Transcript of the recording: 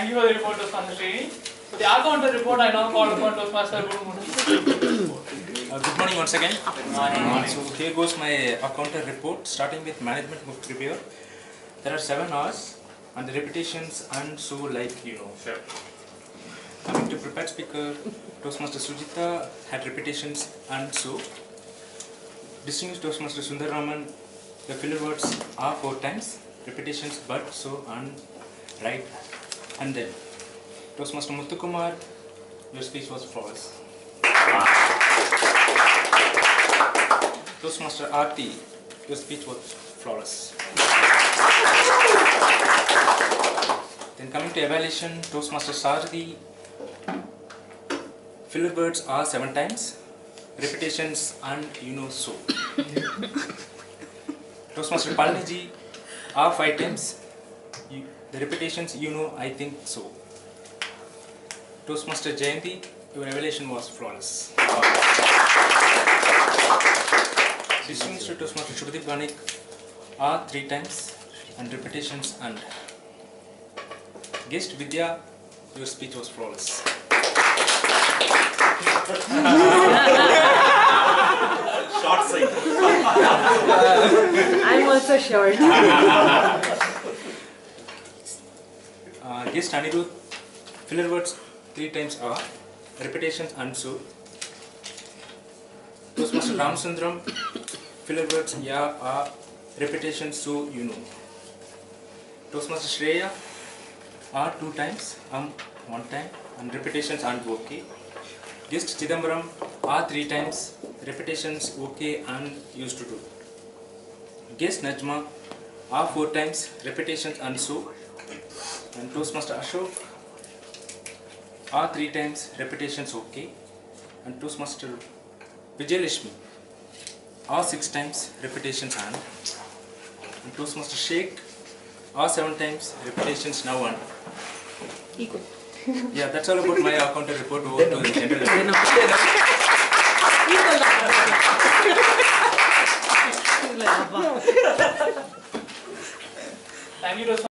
Thank you for the report, Toastmaster Srini. So the Alcounter report I now call upon Toastmaster Guru Uh, good morning once again. Uh, so here goes my accountant report starting with management book review. There are seven hours and the repetitions and so like you know. Sure. Coming to prepared speaker, Toastmaster Sujita had repetitions and so. Distinguished Toastmaster Sundaraman, the filler words are four times, repetitions but, so, and, right, and then. Toastmaster Muthukumar, your speech was flawless. Toastmaster RT, your speech was flawless. Then coming to evaluation, Toastmaster Sardi, filler words are seven times, repetitions and you know so. Toastmaster Palniji are five times, the repetitions you know I think so. Toastmaster Jayanti, your revelation was flawless. Systems to Toastmaster Shrudeep Ganik are ah, three times and repetitions and guest Vidya, your speech was flawless. Short sight. I'm also short. Uh, Anirudh, filler words three times are repetitions and so. Toastmaster Ramsundram, filler words yeah are repetitions so you know. Toastmaster Shreya are two times, um one time and repetitions and okay. Guest Chidambaram are three times, repetitions okay and used to do. Guest Najma are four times, repetitions and so. And close Toastmaster Ashok all three times repetitions okay and close Toastmaster Vijayalakshmi all six times repetitions on and close Toastmaster Shake, all seven times repetitions now on. Equal. yeah, that's all about my accountant report over to the general. Equal. Equal.